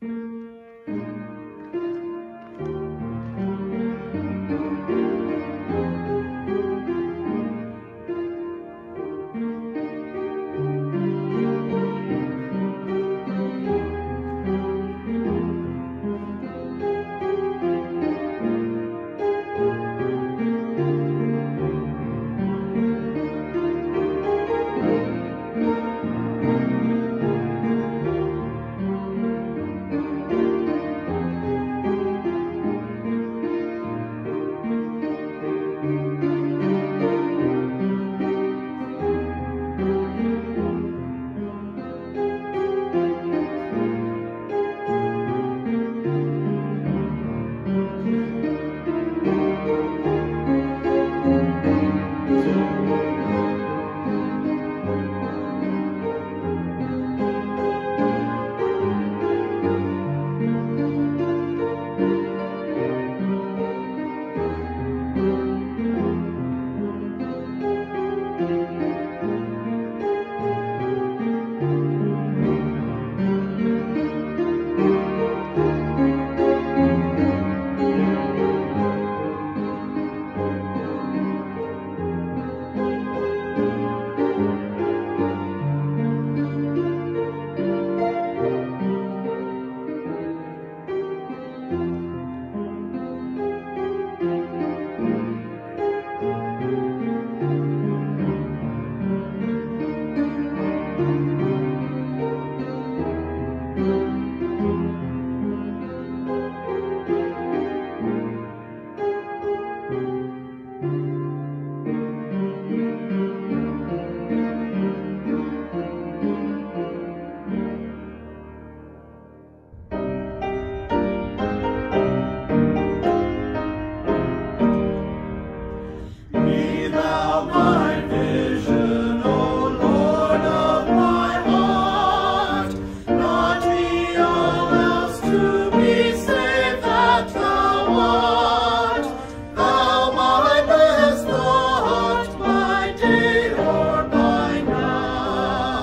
Be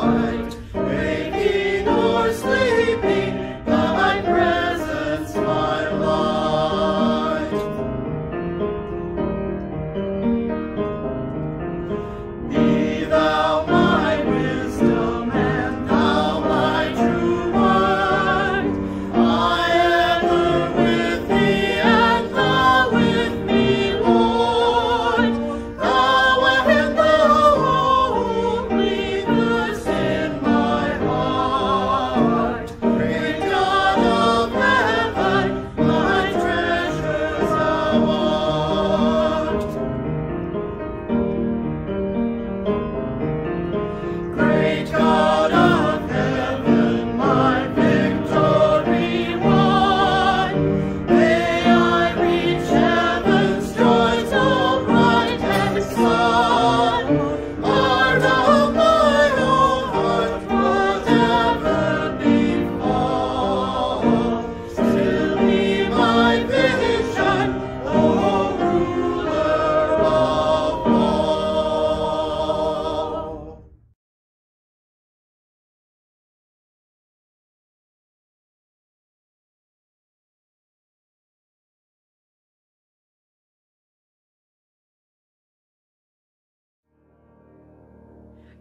night.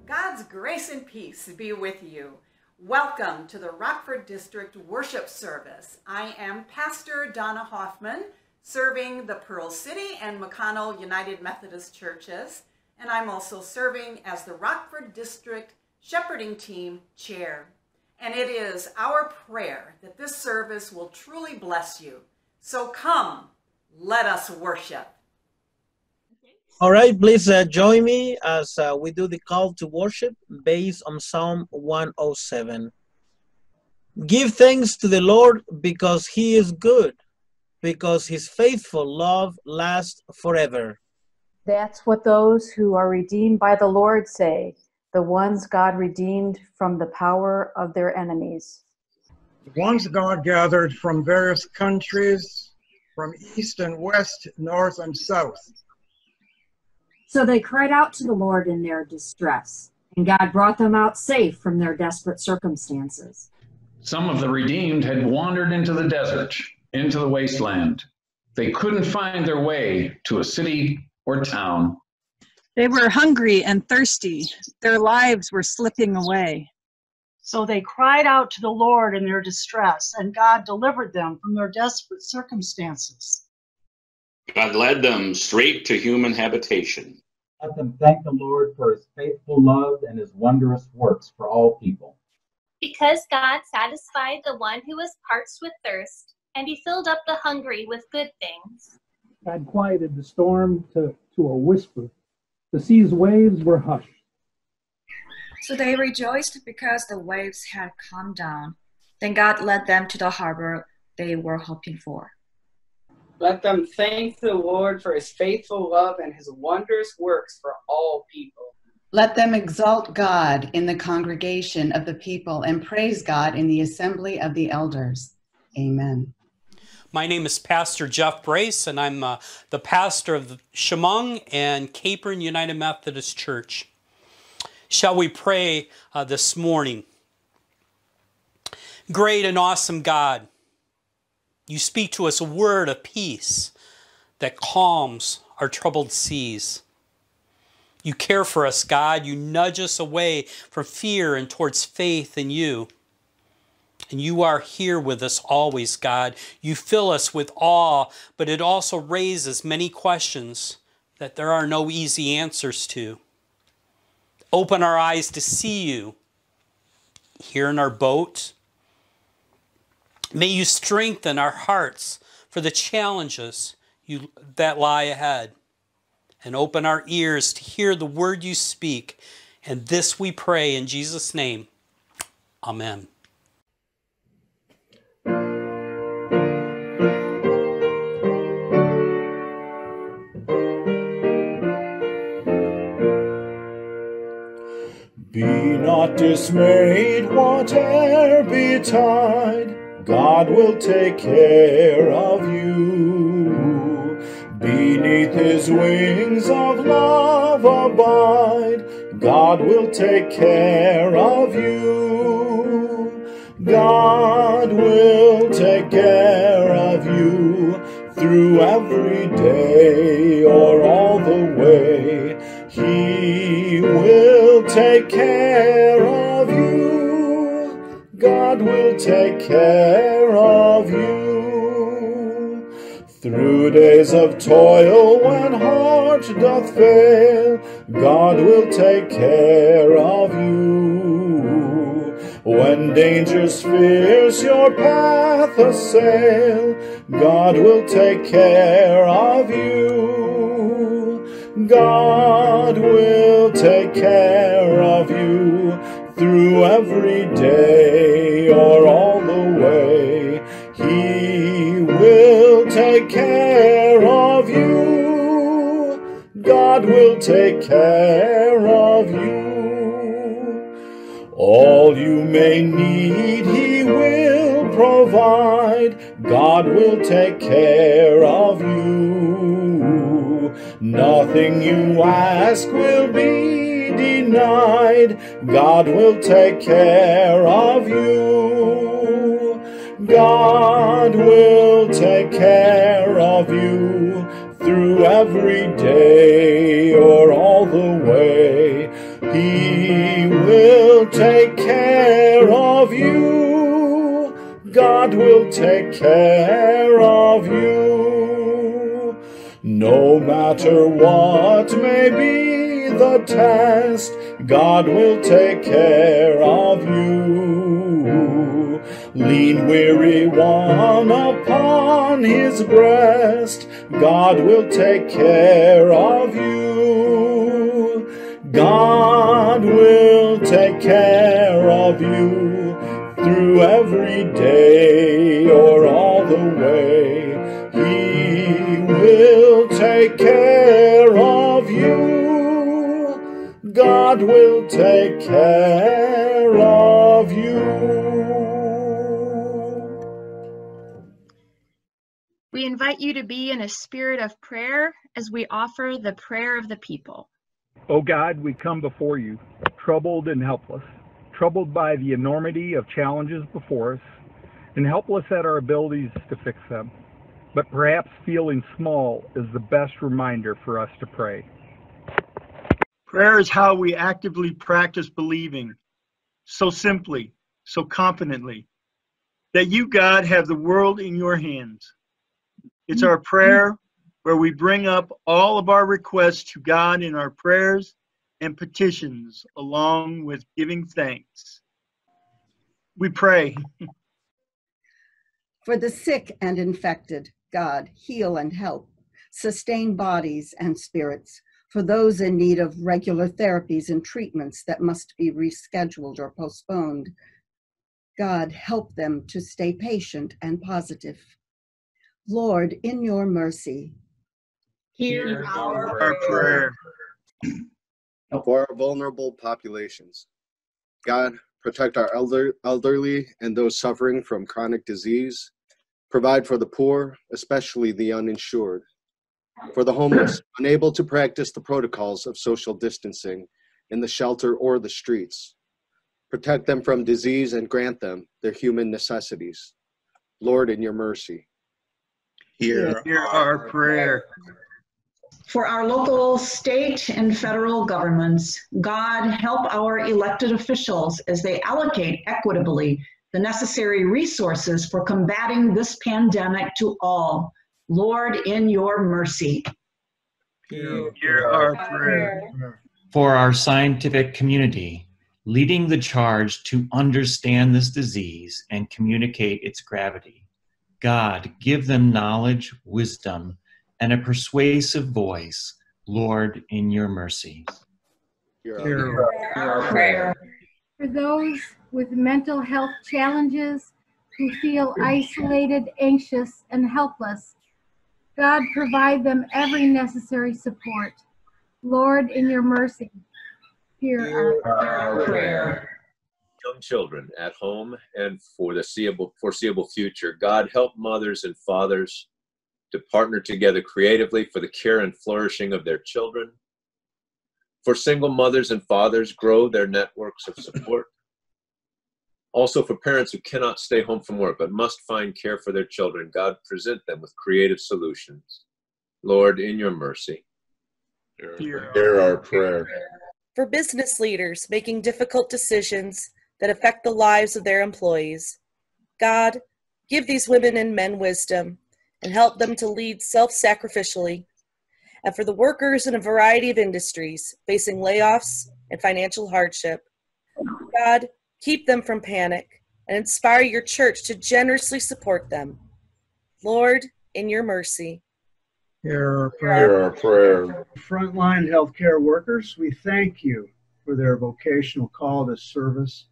God's grace and peace be with you. Welcome to the Rockford District Worship Service. I am Pastor Donna Hoffman, serving the Pearl City and McConnell United Methodist Churches, and I'm also serving as the Rockford District Shepherding Team Chair. And it is our prayer that this service will truly bless you. So come, let us worship. All right, please uh, join me as uh, we do the call to worship based on Psalm 107. Give thanks to the Lord because he is good, because his faithful love lasts forever. That's what those who are redeemed by the Lord say, the ones God redeemed from the power of their enemies. The ones God gathered from various countries, from east and west, north and south. So they cried out to the Lord in their distress, and God brought them out safe from their desperate circumstances. Some of the redeemed had wandered into the desert, into the wasteland. They couldn't find their way to a city or town. They were hungry and thirsty. Their lives were slipping away. So they cried out to the Lord in their distress, and God delivered them from their desperate circumstances. God led them straight to human habitation. Let them thank the Lord for his faithful love and his wondrous works for all people. Because God satisfied the one who was parched with thirst, and he filled up the hungry with good things. God quieted the storm to, to a whisper. The sea's waves were hushed. So they rejoiced because the waves had calmed down. Then God led them to the harbor they were hoping for. Let them thank the Lord for his faithful love and his wondrous works for all people. Let them exalt God in the congregation of the people and praise God in the assembly of the elders. Amen. My name is Pastor Jeff Brace, and I'm uh, the pastor of the Chemung and Capron United Methodist Church. Shall we pray uh, this morning? Great and awesome God, you speak to us a word of peace that calms our troubled seas. You care for us, God. You nudge us away from fear and towards faith in you. And you are here with us always, God. You fill us with awe, but it also raises many questions that there are no easy answers to. Open our eyes to see you here in our boat. May you strengthen our hearts for the challenges you, that lie ahead and open our ears to hear the word you speak. And this we pray in Jesus' name. Amen. Be not dismayed, whate'er betide, God will take care of you. Beneath his wings of love abide, God will take care of you. God will take care of you through every day or all the way. He will take care of. God will take care of you. Through days of toil when heart doth fail, God will take care of you. When dangers fierce your path assail, God will take care of you. God will take care of you through every day or all the way. He will take care of you. God will take care of you. All you may need, He will provide. God will take care of you. Nothing you ask will be denied. God will take care of you. God will take care of you through every day or all the way. He will take care of you. God will take care of you. No matter what may be the test, God will take care of you. Lean weary one upon his breast, God will take care of you. God will take care of you through every day or all the way. He will take care God will take care of you. We invite you to be in a spirit of prayer as we offer the prayer of the people. O God, we come before you, troubled and helpless, troubled by the enormity of challenges before us, and helpless at our abilities to fix them. But perhaps feeling small is the best reminder for us to pray. Prayer is how we actively practice believing, so simply, so confidently, that you, God, have the world in your hands. It's our prayer where we bring up all of our requests to God in our prayers and petitions, along with giving thanks. We pray. For the sick and infected, God, heal and help, sustain bodies and spirits. For those in need of regular therapies and treatments that must be rescheduled or postponed, God, help them to stay patient and positive. Lord, in your mercy, hear our, our prayer. For our vulnerable populations, God, protect our elder, elderly and those suffering from chronic disease. Provide for the poor, especially the uninsured. For the homeless, unable to practice the protocols of social distancing in the shelter or the streets. Protect them from disease and grant them their human necessities. Lord, in your mercy. Hear, hear our prayer. For our local, state, and federal governments, God help our elected officials as they allocate equitably the necessary resources for combating this pandemic to all. Lord, in your mercy. Hear, hear our prayer. For our scientific community, leading the charge to understand this disease and communicate its gravity. God, give them knowledge, wisdom, and a persuasive voice, Lord, in your mercy. Hear our prayer. For those with mental health challenges who feel isolated, anxious, and helpless, God, provide them every necessary support. Lord, in your mercy, hear our, our prayer. Young children at home and for the foreseeable, foreseeable future, God, help mothers and fathers to partner together creatively for the care and flourishing of their children. For single mothers and fathers, grow their networks of support. Also, for parents who cannot stay home from work but must find care for their children, God, present them with creative solutions. Lord, in your mercy, Hear, hear our prayer. For business leaders making difficult decisions that affect the lives of their employees, God, give these women and men wisdom and help them to lead self sacrificially. And for the workers in a variety of industries facing layoffs and financial hardship, God, keep them from panic and inspire your church to generously support them. Lord, in your mercy. Hear our Hear prayer. our prayer. Frontline healthcare workers, we thank you for their vocational call to service.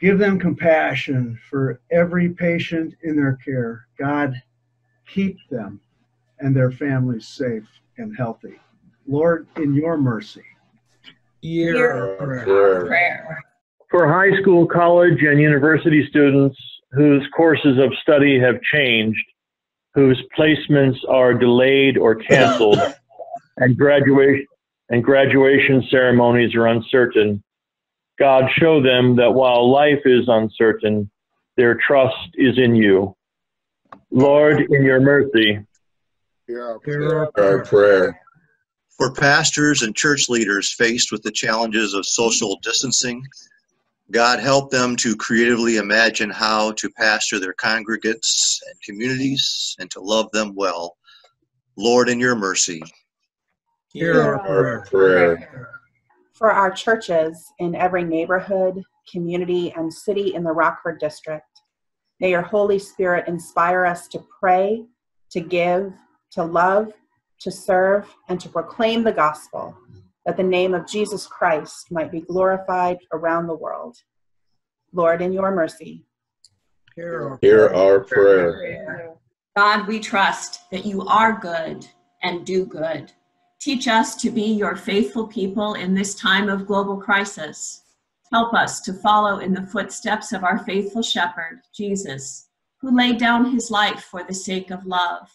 Give them compassion for every patient in their care. God, keep them and their families safe and healthy. Lord, in your mercy. Hear our Prayer. Prayer. For high school, college, and university students whose courses of study have changed, whose placements are delayed or canceled, and graduation and graduation ceremonies are uncertain, God show them that while life is uncertain, their trust is in you. Lord, in your mercy, Hear our prayer. our Our prayer. For pastors and church leaders faced with the challenges of social distancing, God help them to creatively imagine how to pastor their congregates and communities and to love them well. Lord, in your mercy. Hear our Our prayer. prayer. for our churches in every neighborhood, community, and city in the Rockford District. May your Holy Spirit inspire us to pray, to give, to love, to serve, and to proclaim the gospel, that the name of Jesus Christ might be glorified around the world. Lord, in your mercy. Hear our Hear our prayer. God, we trust that you are good and do good. Teach us to be your faithful people in this time of global crisis. Help us to follow in the footsteps of our faithful shepherd, Jesus, who laid down his life for the sake of love.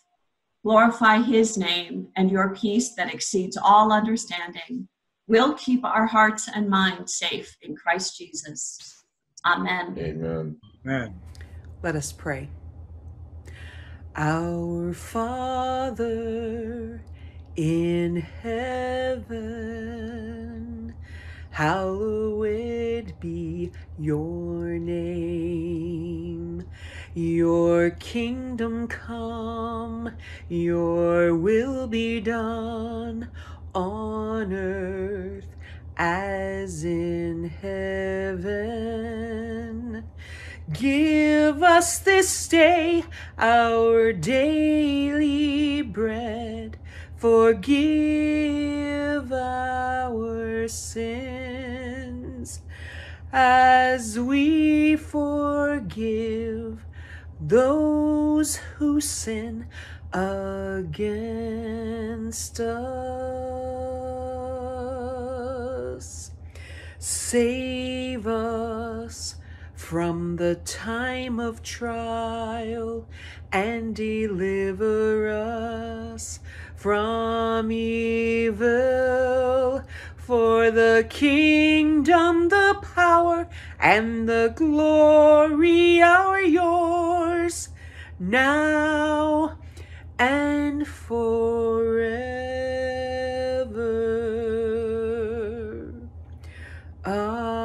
Glorify his name and your peace that exceeds all understanding. will keep our hearts and minds safe in Christ Jesus. Amen. Amen. Amen. Let us pray. Our Father in heaven, hallowed be your name. Your kingdom come, your will be done on earth as in heaven. Give us this day our daily bread. Forgive our sins as we forgive those who sin against us. Save us from the time of trial and deliver us from evil. For the kingdom, the power, and the glory are yours now and forever. Amen.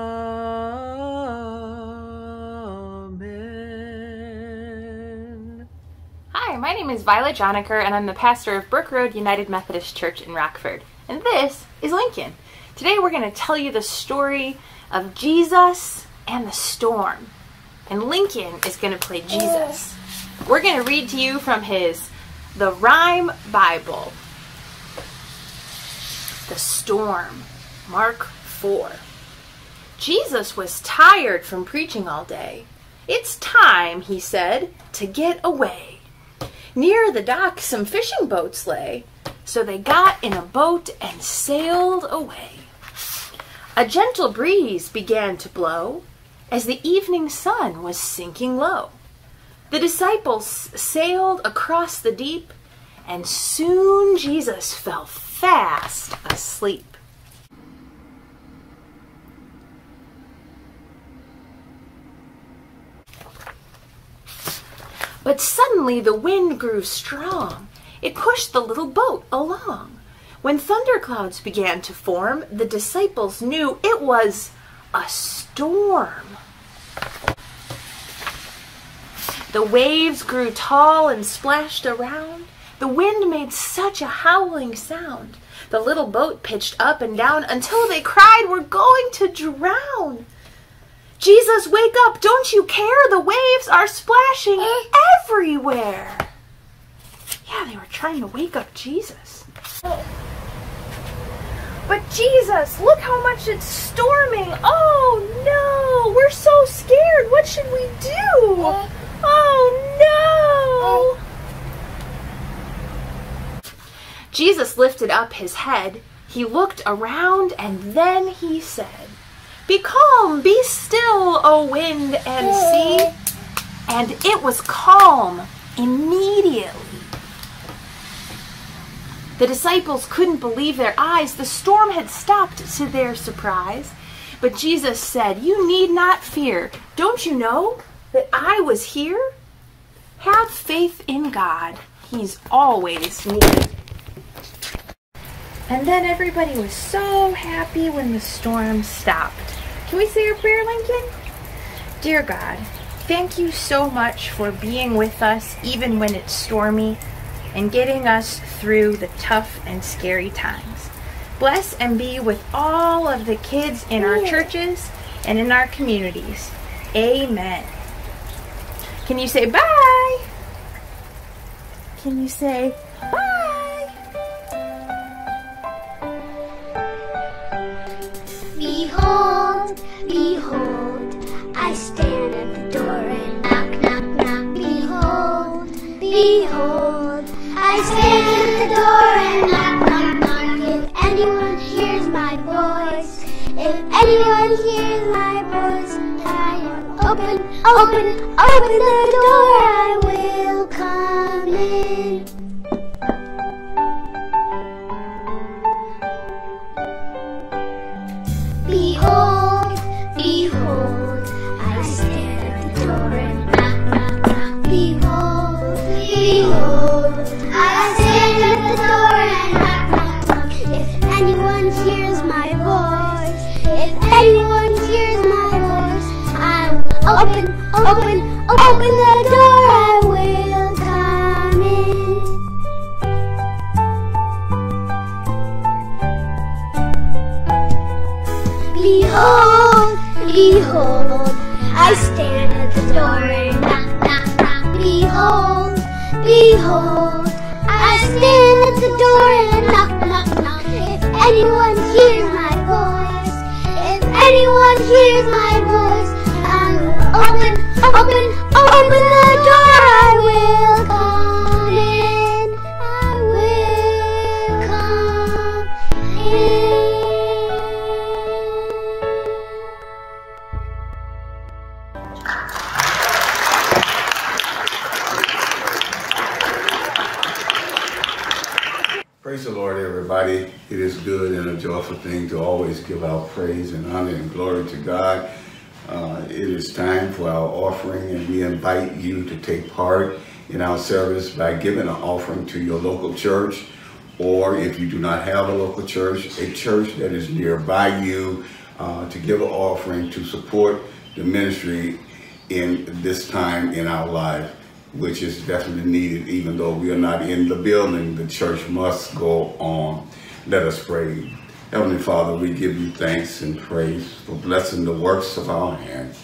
Hi, my name is Violet Joniker, and I'm the pastor of Brooke Road United Methodist Church in Rockford. And this is Lincoln. Today we're going to tell you the story of Jesus and the storm. And Lincoln is going to play Jesus. We're going to read to you from his The Rhyme Bible. The Storm, Mark 4. Jesus was tired from preaching all day. It's time, he said, to get away. Near the dock, some fishing boats lay, so they got in a boat and sailed away. A gentle breeze began to blow as the evening sun was sinking low. The disciples sailed across the deep, and soon Jesus fell fast asleep. But suddenly the wind grew strong. It pushed the little boat along. When thunderclouds began to form, the disciples knew it was a storm. The waves grew tall and splashed around. The wind made such a howling sound. The little boat pitched up and down until they cried, We're going to drown. Jesus, wake up! Don't you care? The waves are splashing everywhere. Yeah, they were trying to wake up Jesus. But Jesus, look how much it's storming. Oh no, we're so scared. What should we do? Oh no! Jesus lifted up his head. He looked around and then he said, Be calm, be still, O wind and sea. And it was calm immediately. The disciples couldn't believe their eyes. The storm had stopped to their surprise. But Jesus said, You need not fear. Don't you know that I was here? Have faith in God. He's always near. And then everybody was so happy when the storm stopped. Can we say a prayer, Lincoln? Dear God, thank you so much for being with us even when it's stormy and getting us through the tough and scary times. Bless and be with all of the kids in our churches and in our communities. Amen. Can you say bye? Can you say bye? Behold, behold, I stand at the door and knock, knock, knock. Behold, behold, I stand at the door and knock, knock, knock. If anyone hears my voice, if anyone hears my voice, open, open, open the door. I will come in. Open, open, open the door, I will come in. Behold, behold, I stand at the door and knock, knock, knock. Behold, behold, I stand at the door and knock, knock, knock. If anyone hears my open, the door. I will come in. I will come in. Praise the Lord, everybody. It is good and a joyful thing to always give out praise and honor and glory to God. It is time for our offering, and we invite you to take part in our service by giving an offering to your local church, or if you do not have a local church, a church that is nearby you, uh, to give an offering to support the ministry in this time in our life which is definitely needed. Even though we are not in the building, the church must go on. Let us pray. Heavenly Father, we give you thanks and praise for blessing the works of our hands.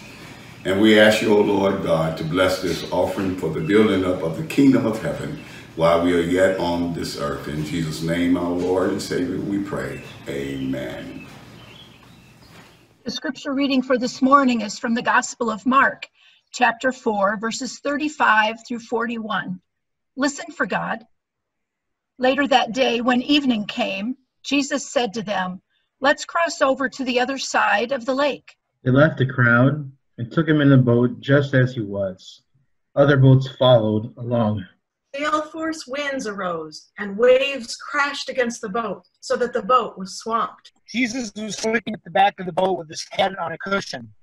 And we ask you, O Lord God, to bless this offering for the building up of the kingdom of heaven while we are yet on this earth. In Jesus' name, our Lord and Savior, we pray. Amen. The scripture reading for this morning is from the Gospel of Mark, chapter 4, verses 35 through 41. Listen for God. Later that day, when evening came, Jesus said to them, Let's cross over to the other side of the lake. They left the crowd and took him in the boat just as he was. Other boats followed along. Gale force winds arose, and waves crashed against the boat, so that the boat was swamped. Jesus was sleeping at the back of the boat with his head on a cushion.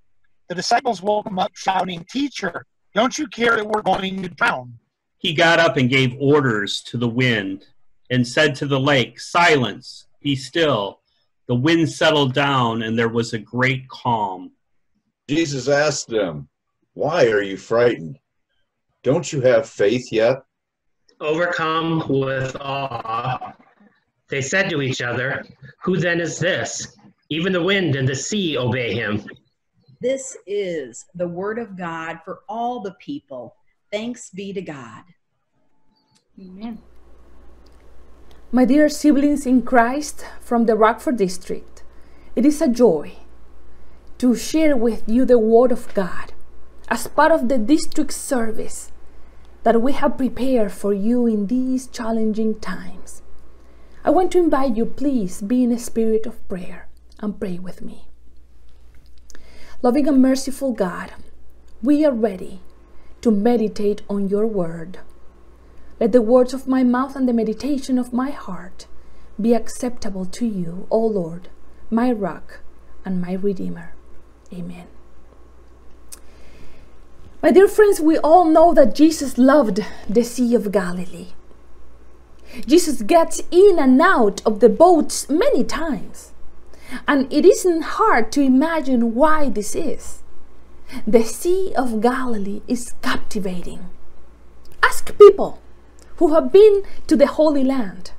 The disciples woke him up, shouting, Teacher, don't you care that we're going to drown? He got up and gave orders to the wind and said to the lake, Silence, be still. The wind settled down, and there was a great calm. Jesus asked them, Why are you frightened? Don't you have faith yet? Overcome with awe, they said to each other, Who then is this? Even the wind and the sea obey him. This is the word of God for all the people. Thanks be to God. Amen. My dear siblings in Christ from the Rockford District, it is a joy to share with you the Word of God as part of the district service that we have prepared for you in these challenging times. I want to invite you, please be in a spirit of prayer and pray with me. Loving and merciful God, we are ready to meditate on your word. Let the words of my mouth and the meditation of my heart be acceptable to you, O Lord, my rock and my redeemer. Amen. My dear friends, we all know that Jesus loved the Sea of Galilee. Jesus gets in and out of the boats many times. And it isn't hard to imagine why this is. The Sea of Galilee is captivating. Ask people who have been to the Holy Land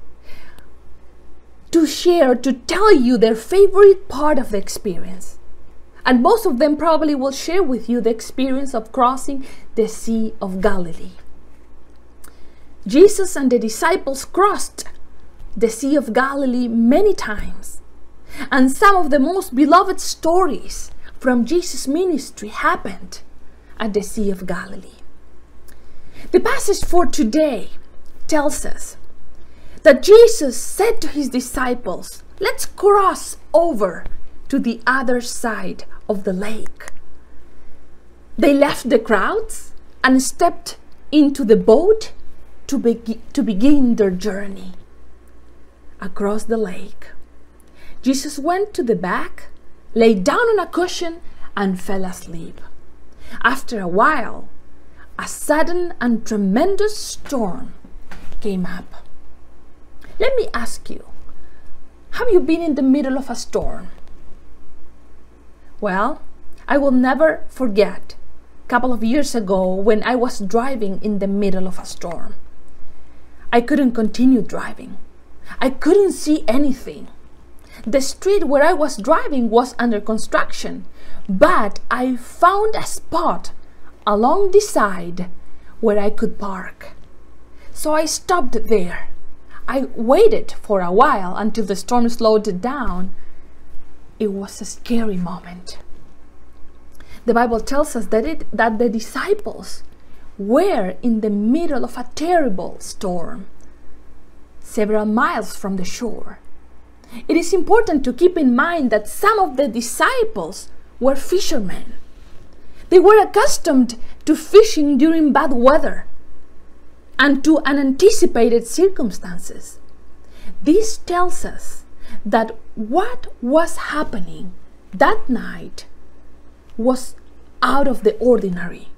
to share, to tell you their favorite part of the experience. And most of them probably will share with you the experience of crossing the Sea of Galilee. Jesus and the disciples crossed the Sea of Galilee many times. And some of the most beloved stories from Jesus' ministry happened at the Sea of Galilee. The passage for today tells us that Jesus said to his disciples, Let's cross over to the other side of the lake. They left the crowds and stepped into the boat to, be- to begin their journey across the lake. Jesus went to the back, lay down on a cushion, and fell asleep. After a while, a sudden and tremendous storm came up. Let me ask you have you been in the middle of a storm? Well, I will never forget a couple of years ago when I was driving in the middle of a storm. I couldn't continue driving. I couldn't see anything. The street where I was driving was under construction, but I found a spot along the side where I could park. So I stopped there. I waited for a while until the storm slowed down. It was a scary moment. The Bible tells us that, it, that the disciples were in the middle of a terrible storm, several miles from the shore. It is important to keep in mind that some of the disciples were fishermen. They were accustomed to fishing during bad weather and to unanticipated circumstances. This tells us that what was happening that night was out of the ordinary.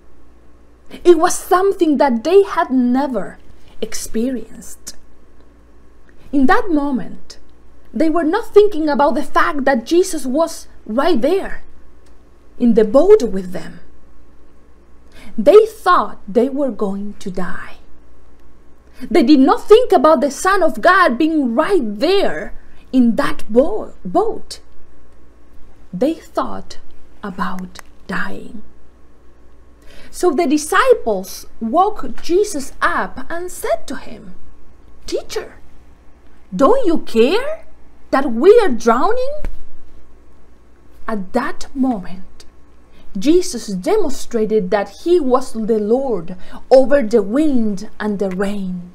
It was something that they had never experienced. In that moment, they were not thinking about the fact that Jesus was right there in the boat with them. They thought they were going to die. They did not think about the Son of God being right there in that bo- boat. They thought about dying. So the disciples woke Jesus up and said to him, Teacher, don't you care that we are drowning? At that moment, Jesus demonstrated that he was the Lord over the wind and the rain.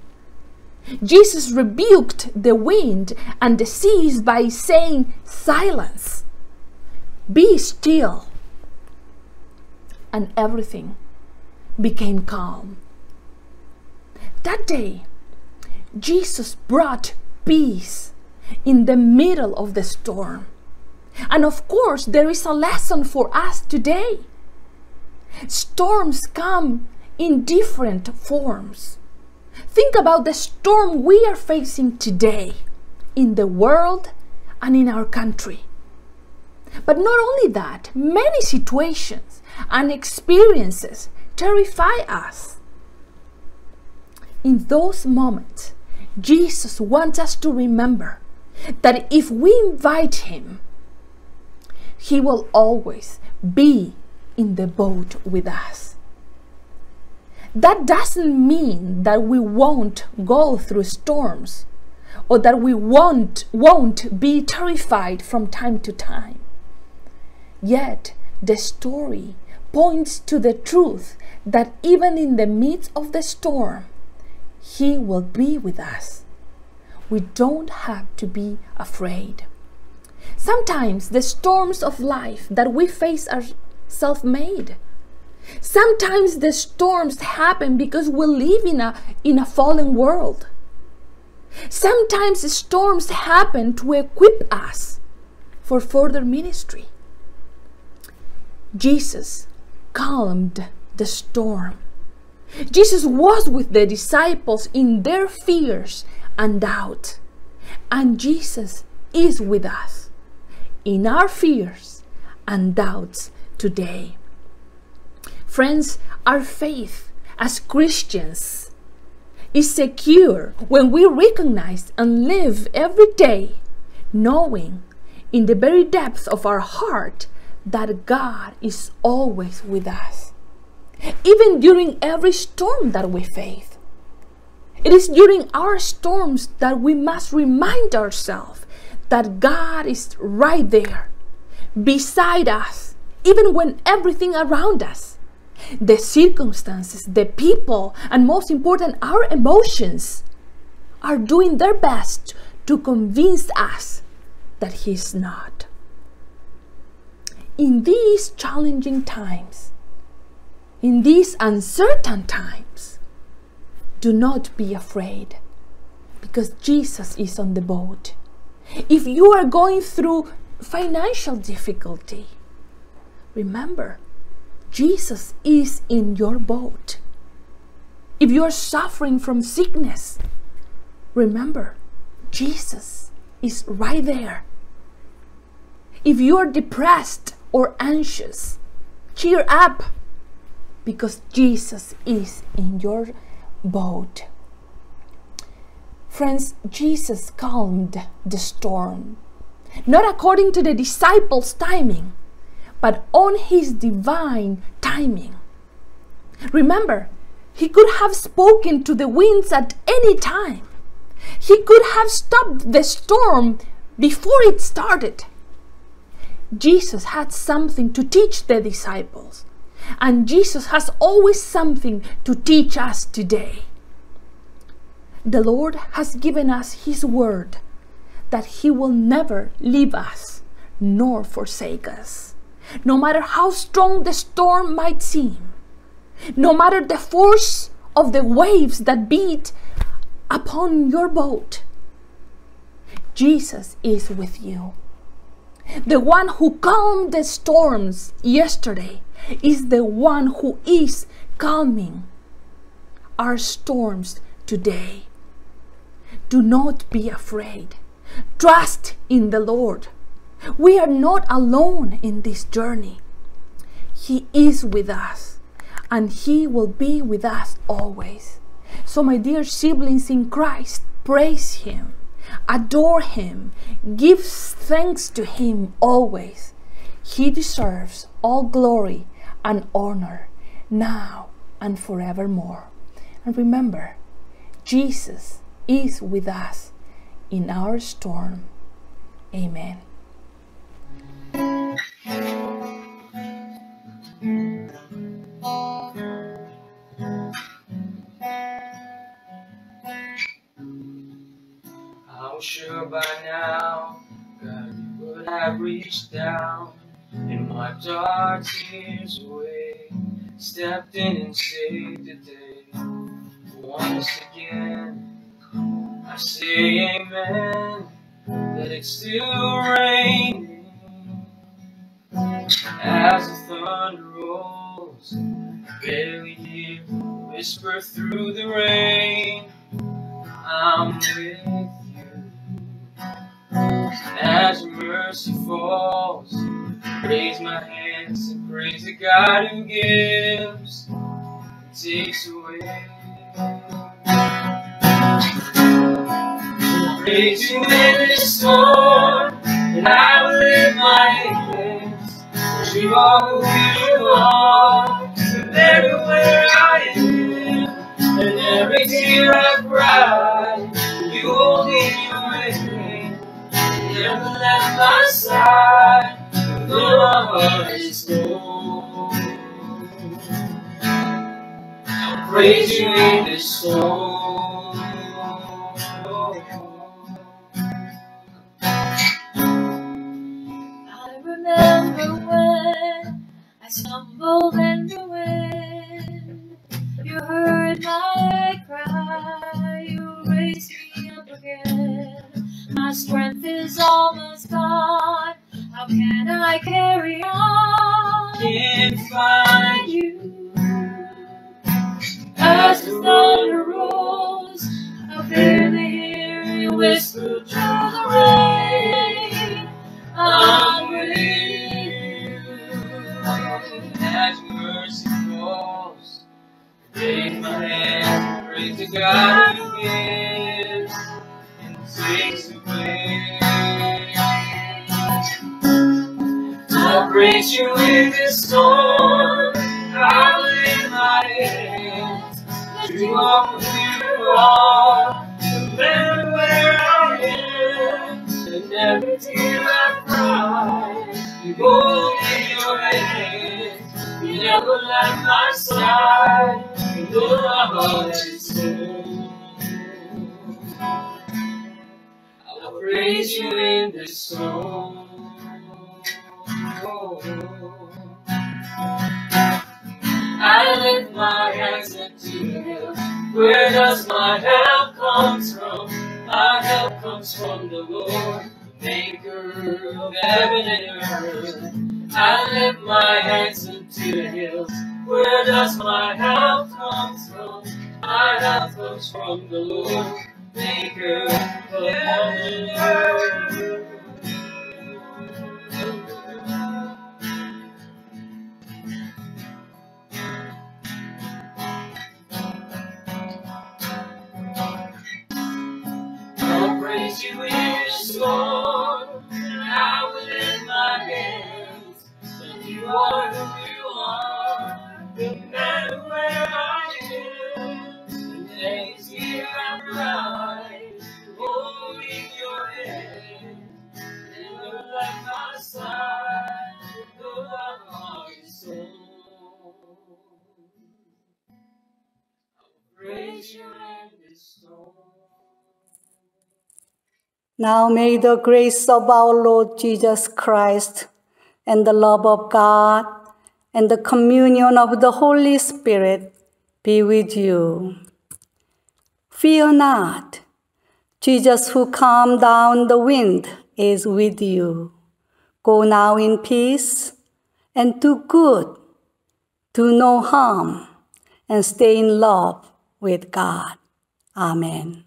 Jesus rebuked the wind and the seas by saying, Silence, be still. And everything became calm. That day, Jesus brought peace in the middle of the storm. And of course, there is a lesson for us today. Storms come in different forms. Think about the storm we are facing today in the world and in our country. But not only that, many situations and experiences terrify us. In those moments, Jesus wants us to remember that if we invite Him, He will always be in the boat with us. That doesn't mean that we won't go through storms or that we won't, won't be terrified from time to time. Yet, the story points to the truth that even in the midst of the storm, He will be with us. We don't have to be afraid. Sometimes the storms of life that we face are self made. Sometimes the storms happen because we live in a, in a fallen world. Sometimes storms happen to equip us for further ministry. Jesus calmed the storm. Jesus was with the disciples in their fears and doubt. And Jesus is with us in our fears and doubts today. Friends, our faith as Christians is secure when we recognize and live every day knowing in the very depths of our heart that God is always with us. Even during every storm that we face. It is during our storms that we must remind ourselves that God is right there, beside us, even when everything around us, the circumstances, the people, and most important, our emotions, are doing their best to convince us that He's not. In these challenging times, in these uncertain times, do not be afraid because Jesus is on the boat. If you are going through financial difficulty, remember, Jesus is in your boat. If you are suffering from sickness, remember, Jesus is right there. If you are depressed or anxious, cheer up. because Jesus is in your boat. Friends, Jesus calmed the storm, not according to the disciples' timing, but on his divine timing. Remember, he could have spoken to the winds at any time. He could have stopped the storm before it started. Jesus had something to teach the disciples, and Jesus has always something to teach us today. The Lord has given us His word that He will never leave us nor forsake us, no matter how strong the storm might seem, no matter the force of the waves that beat upon your boat. Jesus is with you. The one who calmed the storms yesterday is the one who is calming our storms today. Do not be afraid. Trust in the Lord. We are not alone in this journey. He is with us and He will be with us always. So, my dear siblings in Christ, praise Him, adore Him, give thanks to Him always. He deserves all glory and honor now and forevermore. And remember, Jesus is with us in our storm. Amen. I'm sure by now, God, you would have reached down and wiped our tears away. Stepped in and saved the day. Once I say amen, that it's still I'll praise you in this storm. You hold in your hand. You never left my side, and though my heart is cold, I will praise you in this song. I lift my hands into the hills. Where does my help come from? My help comes from the Lord, maker of heaven and earth. I lift my hands into the hills. Where does my help come from? My help comes from the Lord, maker of heaven and earth. praise you in the and I will lift my hands. That you are who you are, no matter where I. The days here I ride, holding your hand. Never left my side, is sore. Praise you the. Now may the grace of our Lord Jesus Christ and the love of God and the communion of the Holy Spirit be with you. Fear not. Jesus, who calmed down the wind, is with you. Go now in peace and do good, do no harm, and stay in love with God. Amen.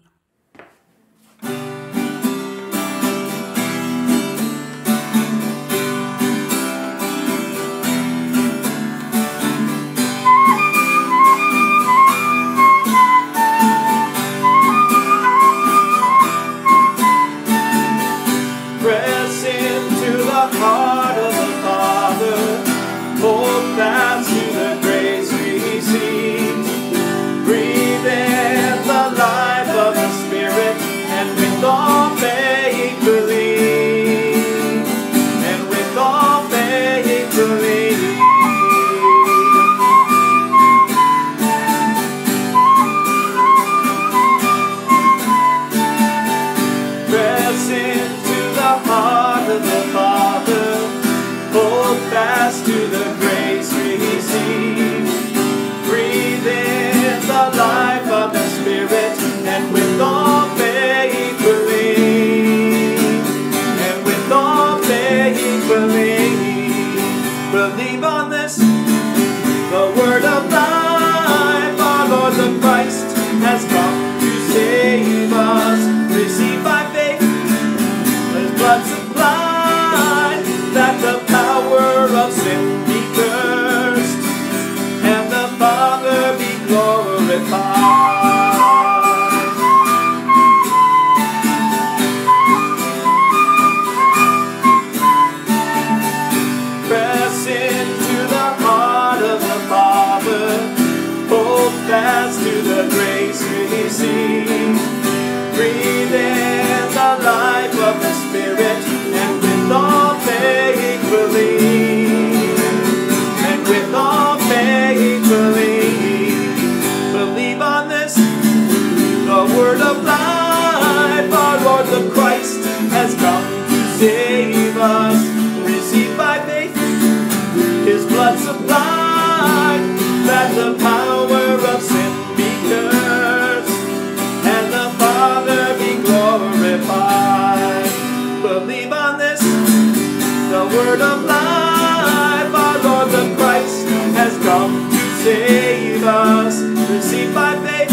word of life. Our Lord the Christ has come to save us. Receive by faith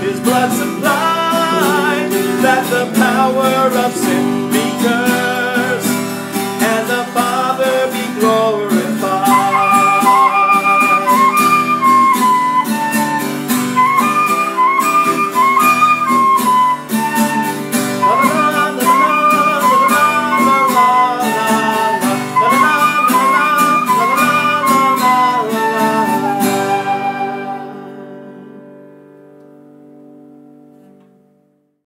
His blood supplied that the power of sin